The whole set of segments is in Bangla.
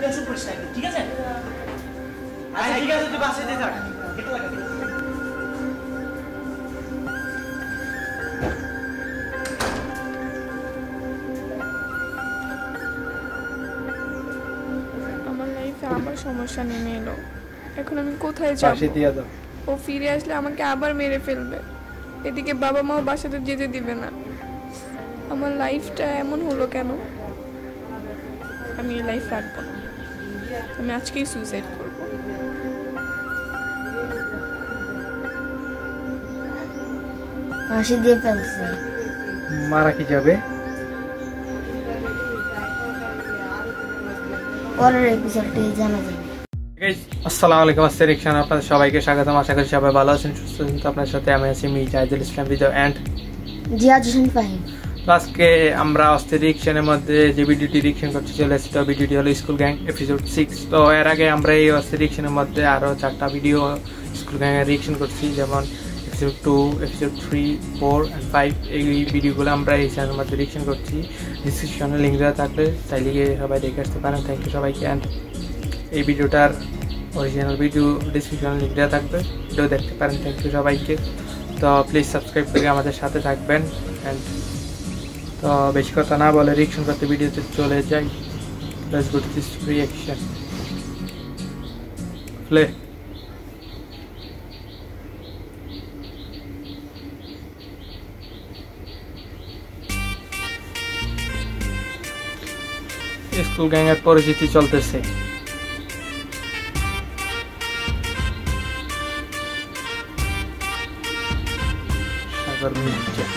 টেনশন করিস না ঠিক আছে? আচ্ছা ঠিক আছে তুই দিয়ে থাক। কেটে লাগা আমার লাইফে আবার সমস্যা নেমে এলো। এখন আমি কোথায় যাব? ও ফিরে আসলে আমাকে আবার মেরে ফেলবে। এদিকে বাবা মাও বাসাতে যেতে দিবে না। আমার লাইফটা এমন হলো কেন? আমি এই লাইফ রাখব না। আমি আজকেই সুইসাইড করব। ফাঁসি দিয়ে ফেলছে। মারা কি যাবে? পরের এপিসোডটি জানা যাবে। আসসালামু আলাইকুম আসছে রিকশান আপনাদের সবাইকে স্বাগতম। আশা করি সবাই ভালো আছেন সুস্থ আছেন। তো আপনার সাথে আমি আছি মি জাহিদুল ইসলাম ভিডিও অ্যান্ড হোসেন ফাহিম। আজকে আমরা অস্থির রিকশনের মধ্যে যে ভিডিওটি রিকশন করতে চলে এসেছি তো ভিডিওটি হলো স্কুল গ্যাং এপিসোড সিক্স তো এর আগে আমরা এই অস্থির রিকশনের মধ্যে আরও চারটা ভিডিও স্কুল গ্যাংয়ের রিকশন করছি, যেমন episode two episode three four and five এই ভিডিওগুলো আমরা এই চ্যানেলের মধ্যে রিকশন করছি। ডিসক্রিপশনে লিঙ্ক দেওয়া থাকলে চাইলে গিয়ে সবাই দেখে আসতে পারেন। থ্যাংক ইউ সবাইকে অ্যান্ড এই ভিডিওটার অরিজিনাল ভিডিও ডিসক্রিপশনে লিঙ্ক দেওয়া থাকবে ভিডিও দেখতে পারেন। থ্যাংক ইউ সবাইকে। তো প্লিজ সাবস্ক্রাইব করে আমাদের সাথে থাকবেন অ্যান্ড তো বেশি কথা না বলে রিয়াকশন করতে ভিডিওতে চলে যাই। Let's go this reaction play school গ্যাংয়ের পরিচিতি চলতেছে। সাগর মির্জা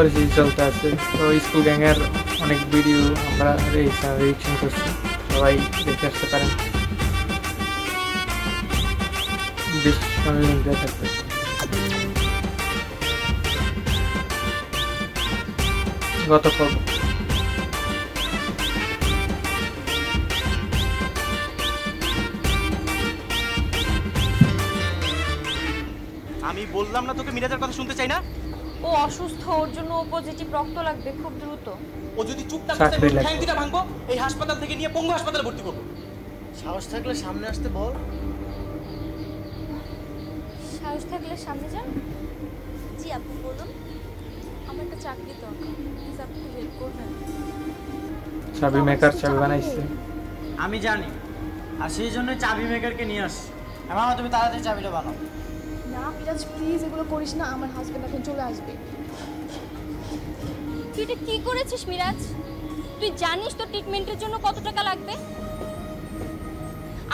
পরিচিতি চলতে আছে। তো স্কুল গ্যাংয়ের অনেক ভিডিও আমরা রিয়েকশন করছি। সবাই দেখে আসতে পারেন। গত পর্ব। আমি বললাম না তোকে মিরাজের কথা শুনতে চাই না? অসুস্থ ওর জন্য ও পজিটিভ রক্ত লাগবে খুব দ্রুত। ও যদি চুপচাপ চাকরি লাগবে। ঠ্যাং দুটা ভাঙবো এই হাসপাতাল থেকে নিয়ে পঙ্গু হাসপাতালে ভর্তি করব। সাহস থাকলে সামনে আসতে বল। সাহস থাকলে সামনে যান। জি আপু বলুন। আমার একটা চাকরি দরকার। প্লিজ আপনি হেল্প করবেন। চাবি মেকার চাবি বানাইছে। আমি জানি। আর সেই জন্য চাবি মেকারকে নিয়ে আসছি। মামা তুমি তাড়াতাড়ি চাবিটা বানাও। না মিরাজ প্লিজ এগুলো করিস না আমার হাজবেন্ড এখন চলে আসবে। তুই এটা কি করেছিস মিরাজ? তুই জানিস তো ট্রিটমেন্টের জন্য কত টাকা লাগবে?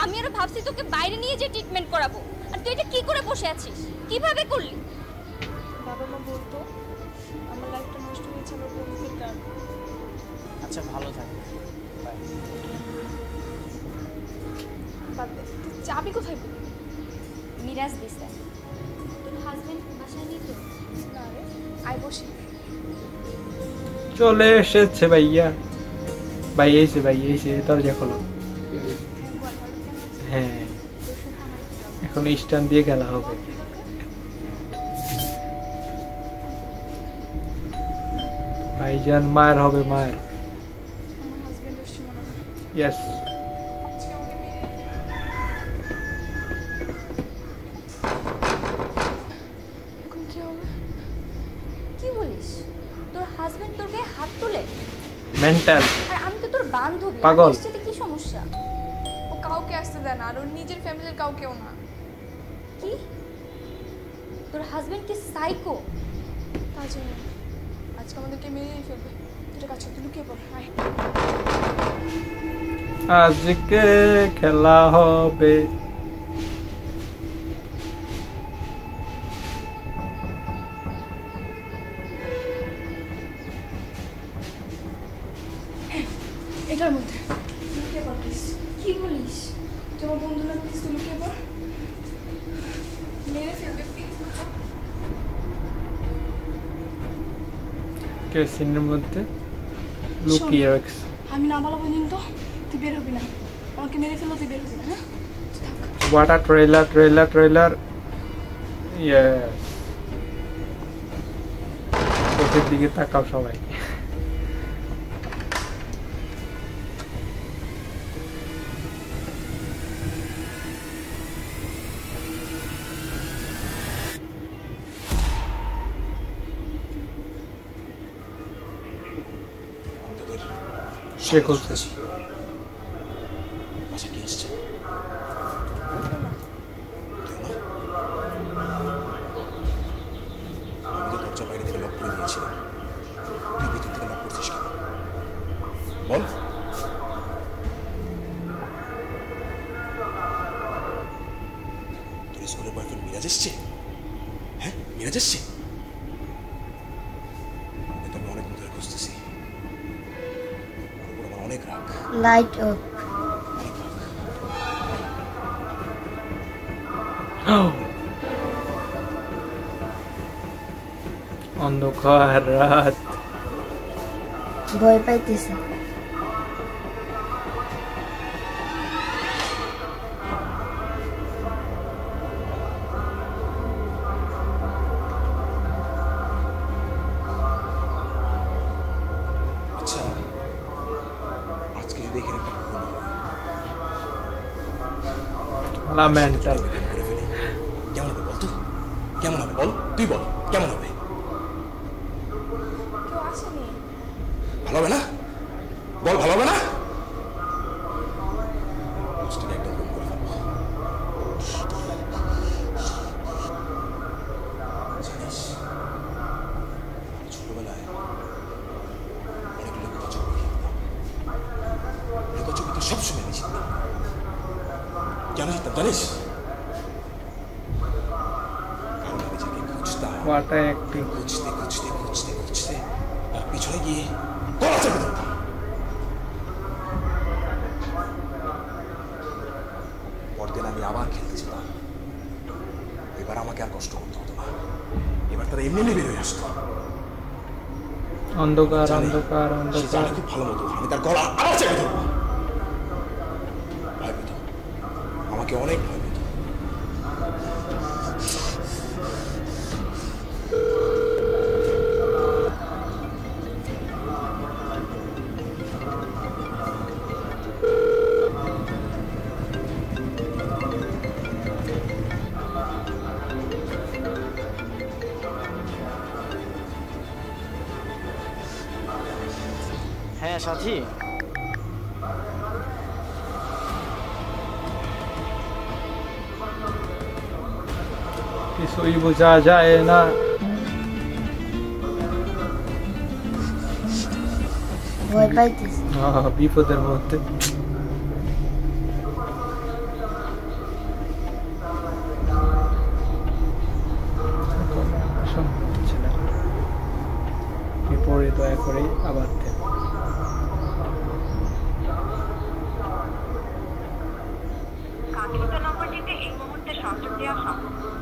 আমি আরও ভাবছি তোকে বাইরে নিয়ে যে ট্রিটমেন্ট করাবো। আর তুই এটা কি করে বসে আছিস? কীভাবে করলি? বাবা মা বলতো আমার লাইফটা নষ্ট হয়েছে আমার বন্ধুদের কারণে। আচ্ছা ভালো থাকবে বাই বাদ দে। চাবি কোথায় পেলি? মিরাজ দিছে। হাজবেন্ড বাসায় নেই তো আয় বসি। চলে এসেছে ভাইয়া। ভাই এসে ভাই এসে দরজা খোলো। হ্যাঁ। এখন স্ট্যান্ড দিয়ে খেলা হবে। ভাইজান মায়ের হবে মায়ের ইয়েস কি বলিস? তোর হাজবেন্ড তোর গায়ে হাত তোলে? মেন্টাল আর আমি তো তোর বান্ধবী। পাগল। সাথে কি সমস্যা? ও কাউকে আসতে দেয় না আর ওর নিজের ফ্যামিলির কাউকেও না। কি? তোর হাজবেন্ড কি সাইকো তা জানি। আজকে আমাদেরকে মেরেই ফেলবে। দুটো কাছে করতে লুকিয়ে পড় আয়। আজকে খেলা হবে এটার মধ্যে লুকিয়ে পড় প্লিজ কি বলিস তোমার বন্ধুরা প্লিজ তুই লুকিয়ে পড় মেরে ফেলবে প্লিজ কে সিনের মধ্যে লুকিয়ে রাখছে আমি না বলা পর্যন্ত তুই বের হবি না আমাকে মেরে ফেলো তুই বের হবি না হ্যাঁ What a trailer, trailer, trailer. Yes. চোখের দিকে তাকাও সবাই করছিস কেন? বল। তোর স্কুলের বয়ফ্রেন্ড মিরাজ এসছে? হ্যাঁ মিরাজ এসছে? রাগ লাইট অফ অনেক রাগ অন্ধকার রাত ভয় পাইতেছে মেন্টাল প্রেম করে ফেলি কেমন হবে বল তো কেমন হবে বল তুই বল কেমন হবে কেউ আসেনি ভালো হবে না বল ভালো হবে না হোস্টেলে একদম খুন করে ফেলব জানিস ছোটবেলায় অনেক লুকোচুরি খেলতাম লুকোচুরিতে সবসময় আমি জিততাম কেন জিততাম জানিস কারণ আমি যাকে খুঁজতাম হোয়াট অ্যাক্টিং খুঁজতে খুঁজতে খুঁজতে খুঁজতে তার পিছনে গিয়ে গলা চেপে ধরতাম পরদিন আমি আবার খেলতে যেতাম এবার আমাকে আর কষ্ট করতে হতো না এবার তারা এমনি এমনি বের হয়ে আসতো অন্ধকার অন্ধকার অন্ধকার। খুব ভালো মতো আমি তার গলা আবার চেপে ধরবো। আমাকে অনেক বোঝা যায় না। ভয় পাইতেছে। বিপদের মধ্যে সম্ভব হচ্ছে না। বিপরীত দয়া করে আবার দেন কাঙ্ক্ষিত নম্বরটিতে এই মুহূর্তে সংযোগ দেওয়া সম্ভব নয়।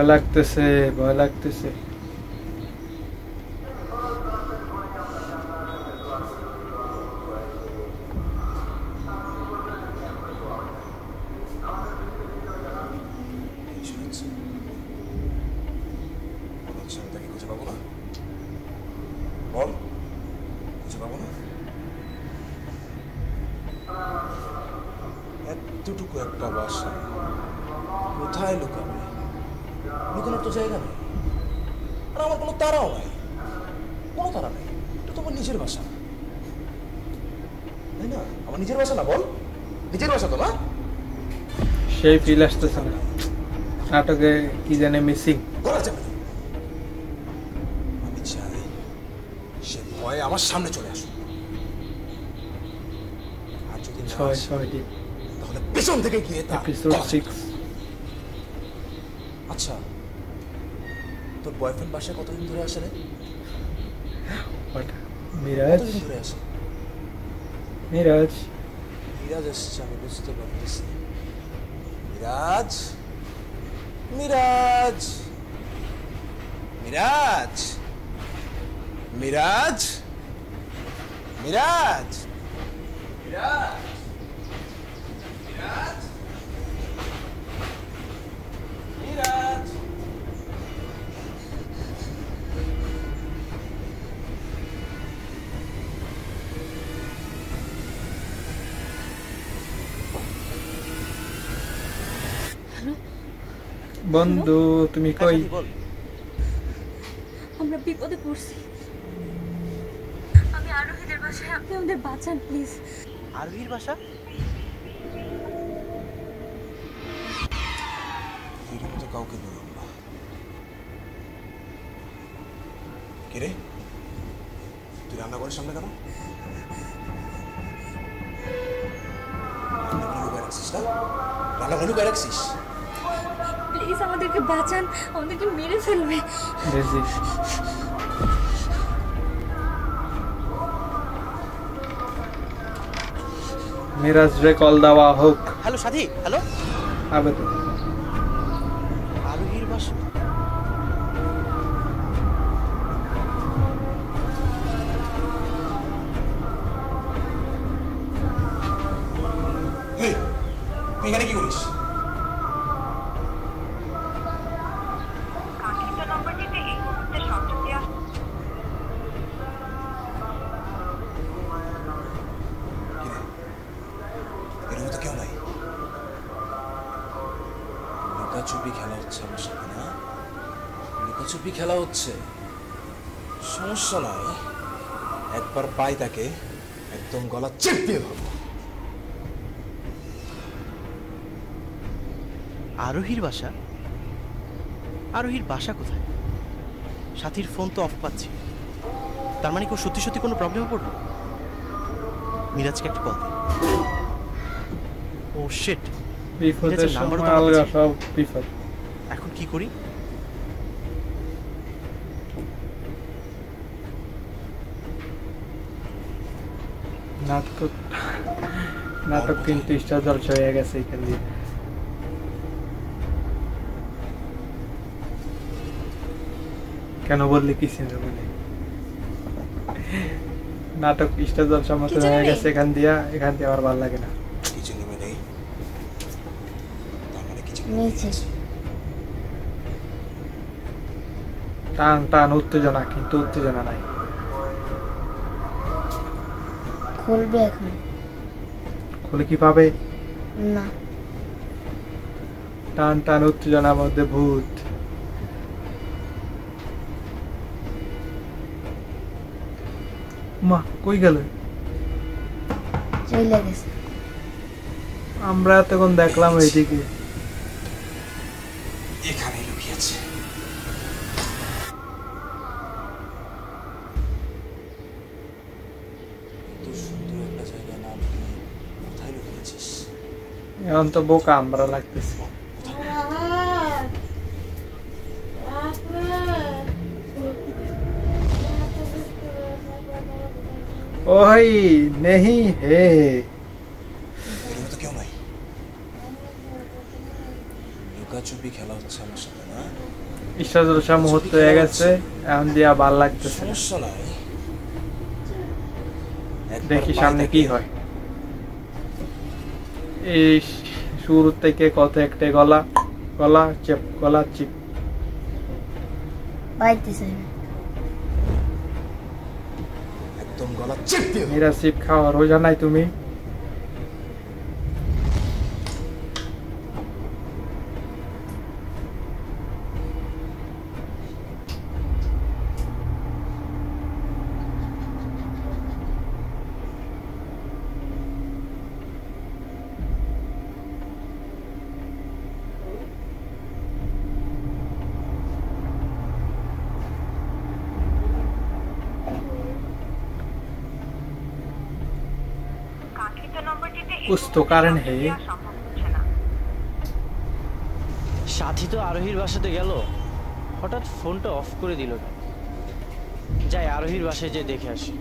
ভয় লাগতেছে ভয় লাগতেছে। এতটুকু একটা বাসা। কোথায় লুকাবে? তো জায়গা নেই। আর আমার কোনো তারাও নাই। কোনো তারা নেই। এটা তোমার নিজের বাসা। তাই না? আমার নিজের বাসা না বল। নিজের বাসা তো না? সেই ফিল আসতেছে না। নাটকে কি জানে মিসিং করা যাবে আমি চাই সে ভয়ে আমার সামনে চলে আসুক। আর যদি তাহলে পিছন থেকে গিয়ে তা এপিসোড বয়ফ্রেন্ড বাসায় কতদিন ধরে আসে রে? মিরাজ। ধরে আসে? মিরাজ। মিরাজ এসছে আমি বুঝতে পারতেছি। মিরাজ? মিরাজ? মিরাজ? মিরাজ? মিরাজ? মিরাজ? মিরাজ? বন্ধু তুমি কই? বল? আমরা বিপদে পড়ছি। আমি আরোহীদের বাসায় আপনি আমাদের বাঁচান প্লিজ। আরোহীর বাসা? কাউকে বললাম না। কে রে? তুই রান্না করিস সামনে কেন? রান্নাঘরে রাখছিস না? রান্নাঘরে রাখছিস? প্লিজ আমাদেরকে বাঁচান আমাদেরকে মেরে ফেলবে। মিরাজ রে কল দেওয়া হোক। হ্যালো সাথী হ্যালো আবেদন। হচ্ছে আমার সাথে না। লুকাচুপি খেলা হচ্ছে। সমস্যা নাই একবার পাই তাকে একদম গলা চেপ দিয়ে ধরবো। আরোহীর বাসা? আরোহীর বাসা কোথায়? সাথীর ফোন তো অফ পাচ্ছি। তার মানে কেউ সত্যি সত্যি কোনো প্রবলেমে পড়ল? মিরাজকে একটা কল ও শেট আমার সব কি করি? নাটক নাটক কিন্তু স্টার জলসা হয়ে গেছে এখান দিয়ে। কেন বললি কি সিনেমা মানে নাটক স্টার জলসা মতো হয়ে গেছে এখান দিয়া এখান দিয়ে আমার ভালো লাগে না। কিচেন রুমে নেই তার মানে কিচেন নিচে টান টান উত্তেজনা কিন্তু উত্তেজনা নাই। খুলবে এখন। খুলে কি পাবে? না। টান টান উত্তেজনার মধ্যে ভূত। মা কই গেল? চলে গেছে। আমরা এতক্ষণ দেখলাম এইদিকে এখন তো বোকা আমরা লাগতেছি। ওই নেহি হে। কেউ নাই। লুকাচুপি খেলা হচ্ছে আমার সাথে না? ইষ্টাদশা মুহূর্ত হয়ে গেছে এখন দিয়া ভালো লাগতেছে। সমস্যা নাই। দেখি সামনে কি হয়। এই সুর থেকে কত একটা গলা? গলা চেপ গলা চিপ। একদম গলা চিপ মেরা চিপ খাওয়া রোজা নাই তুমি? সাথী তো আরোহীর বাসাতে গেল। হঠাৎ ফোনটা অফ করে দিল যাই আরোহীর বাসায় যে দেখে আসি।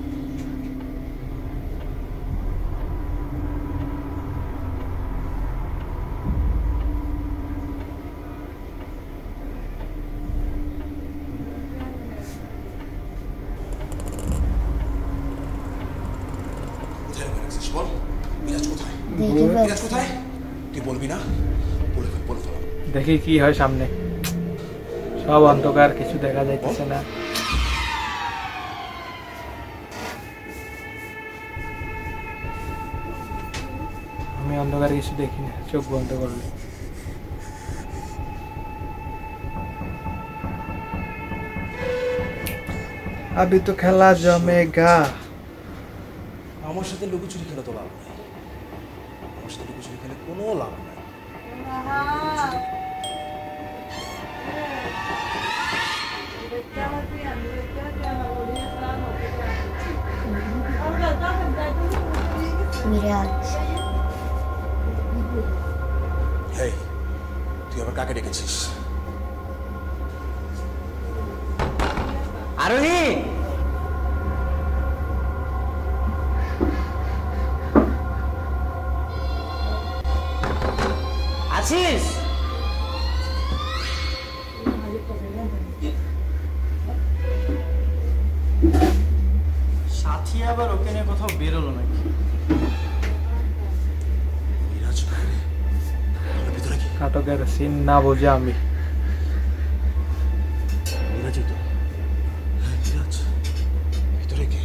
Sport, wie. ফেলছি কোথায় তুই বলবি না বলে ফেল বলে ফেল দেখি কি হয় সামনে সব অন্ধকার কিছু দেখা যাইতেছে না আমি অন্ধকার কিছু দেখি না চোখ বন্ধ করলে अभी तो खेला जमेगा আমার সাথে লুকোচুরি খেলে তো লাভ নেই আমার সাথে লুকোচুরি খেলে কোনো লাভ নেই মিরাজ এই তুই আবার কাকে ডেকেছিস আরোহী সিন না বুঝে আমি মিরাজই তো হ্যাঁ মিরাজ ভিতরে কি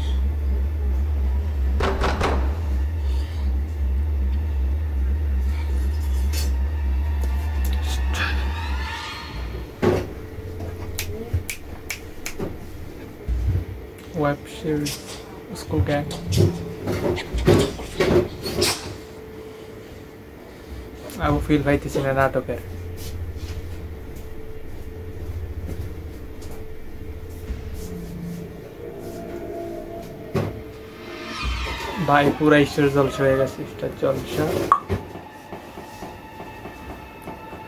ওয়েব সিরিজ স্কুল গ্যাং আমি ফিল পাইতেছি ভাই পুরা স্টার জলসা হয়ে গেছে স্টার জলসা।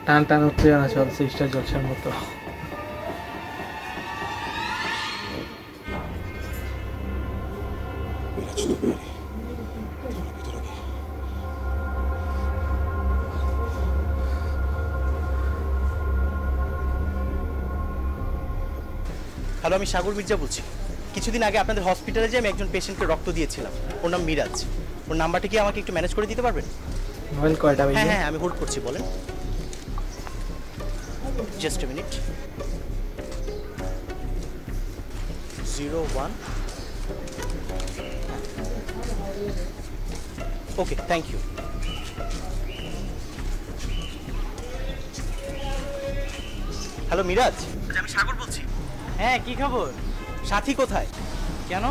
টান টান উত্তেজনা চলছে স্টার জলসার মতো। হ্যালো, আমি সাগর মির্জা বলছি। কিছুদিন আগে আপনাদের হসপিটালে যে আমি একজন পেশেন্টকে রক্ত দিয়েছিলাম। ওর নাম মিরাজ। ওর নাম্বারটা কি আমাকে একটু ম্যানেজ করে দিতে পারবেন? মোবাইল কয়টা হ্যাঁ হ্যাঁ আমি হোল্ড করছি বলেন। Just a minute zero one okay thank you hello Miraj আমি সাগর বলছি। হ্যাঁ কি খবর? সাথী কোথায়? কেন?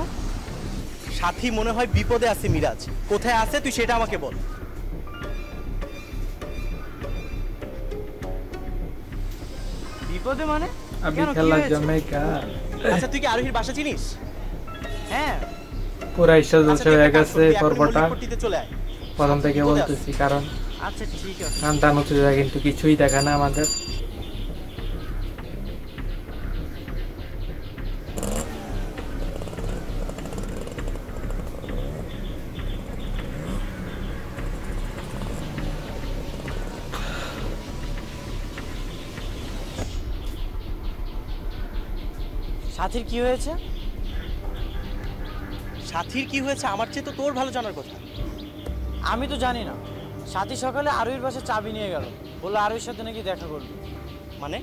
সাথী মনে হয় বিপদে আছে মিরাজ। কোথায় আছে তুই সেটা আমাকে বল। বিপদে মানে? খেলা? আচ্ছা তুই কি আরোহীর বাসা চিনিস? হ্যাঁ। আচ্ছা, জলসা হয়ে গেছে পর্বটা। মল্লিকপট্টিতে চলে আয়। প্রথম থেকে বলতেছি কারণ আচ্ছা ঠিক আছে। কিন্তু কিছুই দেখা না আমাদের। সাথীর কি হয়েছে? সাথীর কি হয়েছে? আমার চেয়ে তো তোর ভালো জানার কথা। আমি তো জানি না। সাথী সকালে আরোহীর বাসা চাবি নিয়ে গেল। বলল আরোহীর সাথে নাকি দেখা করবে? মানে?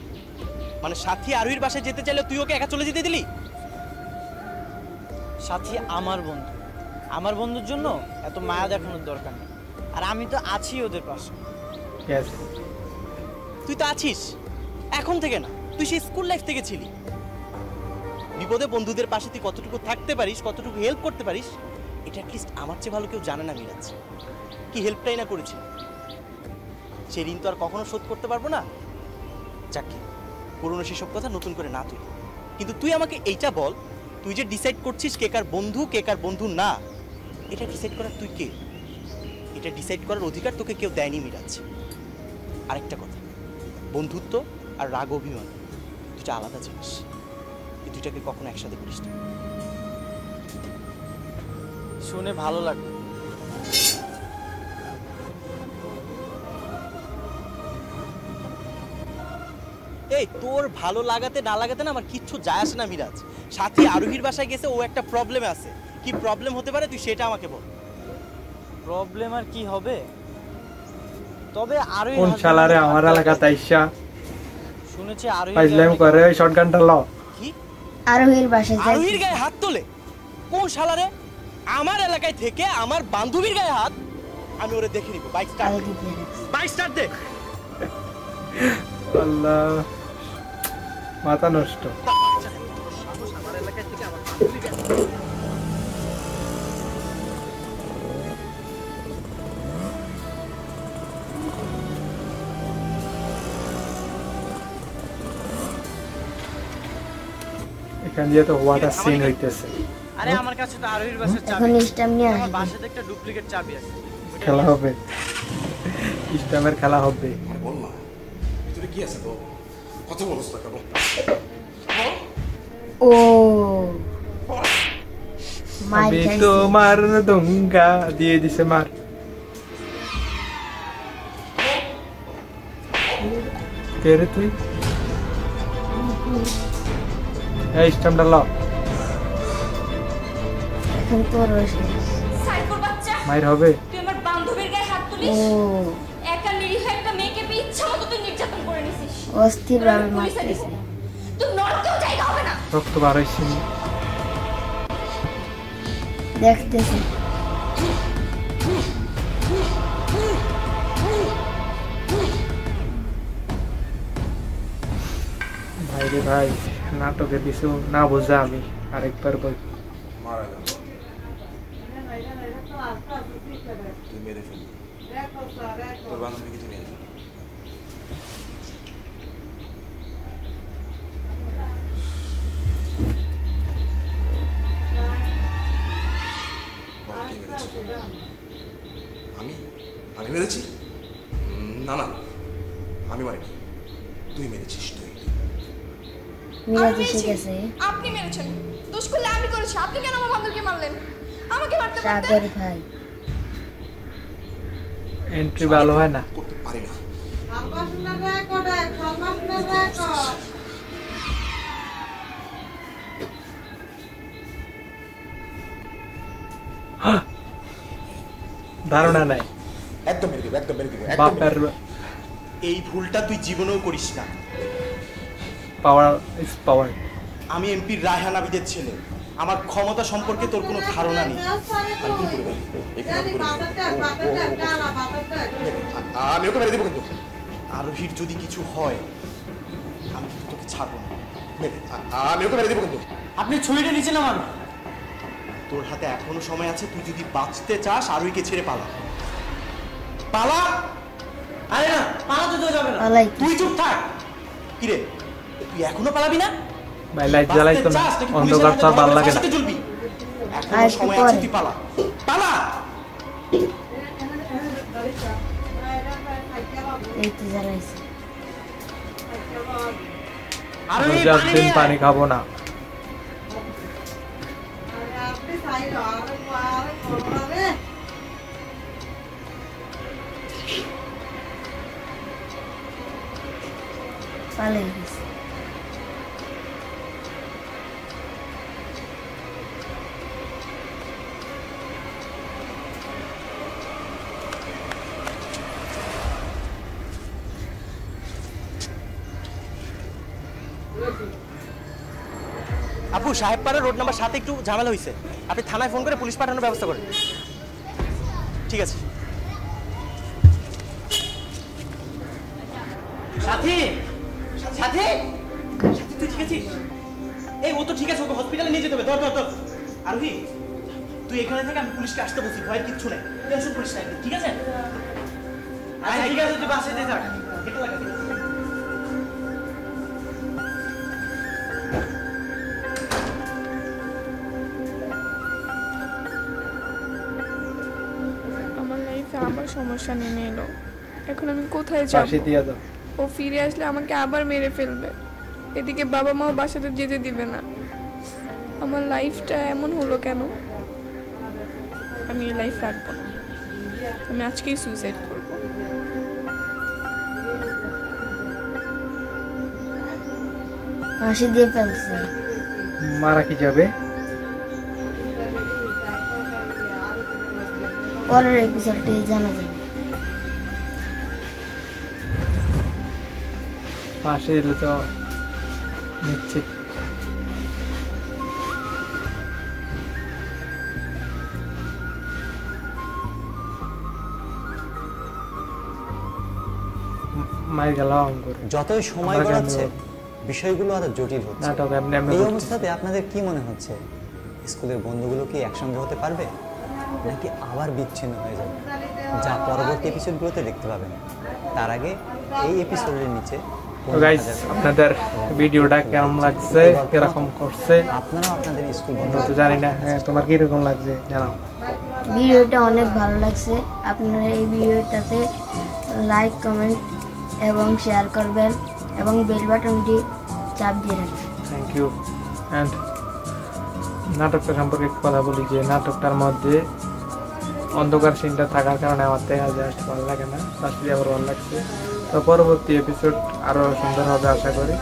মানে সাথী আরোহীর বাসায় যেতে চাইলে তুই ওকে একা চলে যেতে দিলি? সাথী আমার বন্ধু। আমার বন্ধুর জন্য এত মায়া দেখানোর দরকার নেই। আর আমি তো আছি ওদের পাশে। তুই তো আছিস। এখন থেকে না তুই সেই স্কুল লাইফ থেকে ছিলি। বিপদে বন্ধুদের পাশে তুই কতটুকু থাকতে পারিস, কতটুকু হেল্প করতে পারিস, এটা অ্যাটলিস্ট আমার চেয়ে ভালো কেউ জানে না মিরাজ। কি হেল্পটাই না করেছি? সেই ঋণ তো আর কখনো শোধ করতে পারব না। যাকে পুরনো সেসব কথা নতুন করে না তুলি কিন্তু তুই আমাকে এইটা বল, তুই যে ডিসাইড করছিস কে কার বন্ধু, কে কার বন্ধু না, এটা ডিসাইড করার তুই কে? এটা ডিসাইড করার অধিকার তোকে কেউ দেয়নি মিরাজ। আরেকটা কথা, বন্ধুত্ব আর রাগ অভিমান, দুটা আলাদা জিনিস। এই দুইটাকে কখনো একসাথে করিস না। শুনে ভালো লাগল। এই তোর ভালো লাগাতে না লাগাতে না আমার কিচ্ছু যায় আসে না মিরাজ। সাথী আরোহীর বাসায় গেছে ও একটা প্রবলেমে আছে। কি প্রবলেম হতে পারে তুই সেটা আমাকে বল। প্রবলেম আর কি হবে? তবে আরোহী কোন শালারে আমার এলাকা তাইসা শুনেছি আরোহী ফাইজলাম করে ওই শর্ট গানটা ল। কি আরোহীর বাসায় যাই। আরোহীর গায়ে হাত তোলে? কোন শালারে আমার এলাকায় থেকে আমার বান্ধবীর গায়ে হাত? আমি ওরে দেখে নিব। Bike start. বাইক স্টার্ট দে। আল্লাহ। মাথা নষ্ট। এখান দিয়ে তো ওয়াটার সিন হইতেছে। আরে আমার কাছে তো আরোহীর বাসার এখন চাবি স্টাম নিয়ে আমার আসবে। বাসাতে একটা ডুপ্লিকেট চাবি আছে। খেলা হবে। খেলা হবে। বল না। ভিতরে কি আছে তো? কত বলছ না কেন? ও। আমি তোমার দঙ্গা দিয়ে দিছে মার। কে রে তুই? এই স্টামটা ল এখন তোর রয়েছে। সাইকোর বাচ্চা হবে। তুই আমার বান্ধবীর গায়ে হাত ও। তুলিস একা নিরীহ একটা মেয়েকে পেয়ে ইচ্ছা মতো তুই নির্যাতন করে নিছিস। অস্থির ভাবে আমি পুলিশে মারতেছে দিব। তুই নরকেও জায়গা হবে না। রক্ত বার হয়েছে। দেখতেছে। ভাই রে ভাই। নাটকে কিছু না বোঝা আমি, আরেকবার বল মারা মেরে? আমি? আমি মেরেছি? না না, আমি মারিনি। তুই মেরেছিস মিরাজ এসে গেছে। আপনি মেরেছেন। দোষ করলে আমি করেছি। আপনি কেন আমার বান্ধবীকে মারলেন? আমাকে মারতে পারতেন সাগর ভাই। এন্ট্রি ভালো হয় না? করতে পারি না। ধারণা নাই। একদম একদম একদম এই ভুলটা তুই জীবনেও করিস না। পাওয়ার ইজ পাওয়ার আমি এমপি রায়হান আবিদের ছেলে আমার ক্ষমতা সম্পর্কে তোর কোনো ধারণা নেই আমি ওকে মেরে দেবো কিন্তু আরোহীর যদি কিছু হয় আমি কিন্তু তোকে ছাড়বো না আমি ওকে মেরে দেবো কিন্তু আপনি ছুরিটা নিচে নামান তোর হাতে এখনও সময় আছে তুই যদি বাঁচতে চাস আরোহীকে ছেড়ে পালা পালা আরে না পালা তো যাবে না তুই চুপ থাক কিরে তুই এখনও পালাবি না? ভাই লাইট জ্বালাইতো বাঁচতে না। অন্ধকার তো আর ভালো লাগে না। এখনও সময় আছে তুই পালা। পালা! এই তো জ্বালাইছে। পানি। খাব না। পালাই সাহেবপাড়া রোড নাম্বার সাথে একটু ঝামেলা হয়েছে আপনি থানায় ফোন করে পুলিশ পাঠানোর ব্যবস্থা করেন। ঠিক আছে। সাথী! সাথী! সাথী তুই ঠিক আছিস? এই ও তো ঠিক আছে ওকে হসপিটালে নিয়ে যেতে হবে। ধর ধর ধর। আরোহী তুই এখানে থেকে আমি পুলিশকে আসতে বলছি ভয়ের কিচ্ছু নেই। টেনশন করিস না ঠিক আছে? আচ্ছা ঠিক আছে তুই বাসে দিয়ে থাক। এটা লাগা, সমস্যা নেমে এলো। এখন আমি কোথায় যাব? পাশে দিয়ে দাও। ও ফিরে আসলে আমাকে আবার মেরে ফেলবে। এদিকে বাবা মাও বাসাতে যেতে দিবে না। আমার লাইফটা এমন হলো কেন? আমি এই লাইফ রাখব না। আমি আজকেই সুইসাইড করব। ফাঁসি দিয়ে ফেলছে। মারা কি যাবে? পরের এপিসোডটি জানা যাবে। পাশে এলে তো গেলাম যতই সময় গড়াচ্ছে বিষয়গুলো আরও জটিল হচ্ছে। এই অবস্থাতে আপনাদের কি মনে হচ্ছে? স্কুলের বন্ধুগুলো কি একসঙ্গে হতে পারবে? নাকি আবার বিচ্ছিন্ন হয়ে যাবে? যা পরবর্তী এপিসোডগুলোতে দেখতে পাবেন। তার আগে এই এপিসোডের নিচে গাইস আপনাদের ভিডিওটা কেমন লাগছে? কীরকম করছে? আপনারা আপনাদের স্কুল বন্ধু তো জানি না। হ্যাঁ তোমার কীরকম লাগছে? জানাও। ভিডিওটা অনেক ভালো লাগছে। আপনারা এই ভিডিওটাতে লাইক কমেন্ট এবং শেয়ার করবেন এবং বেল বাটনটি চাপ দিয়ে রাখবেন। থ্যাংক ইউ অ্যান্ড নাটকটা সম্পর্কে একটু কথা বলি যে নাটকটার মধ্যে অন্ধকার সিনটা থাকার কারণে আমার দেখা জাস্ট ভালো লাগে না ফার্স্টলি আবার ভালো লাগছে। তো পরবর্তী এপিসোড আরও সুন্দর হবে আশা করি।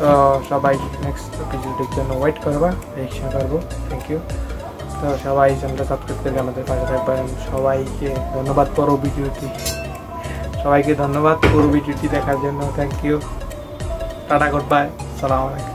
তো সবাই নেক্সট এপিসোডের জন্য ওয়েট করবা রিয়েকশন করব। থ্যাংক ইউ তো সবাই চ্যানেলটা সাবস্ক্রাইব করে আমাদের পাশে থাকবেন। সবাইকে ধন্যবাদ পুরো ভিডিওটি। সবাইকে ধন্যবাদ পুরো ভিডিওটি দেখার জন্য। Thank you tata good bye সালাম আলাইকুম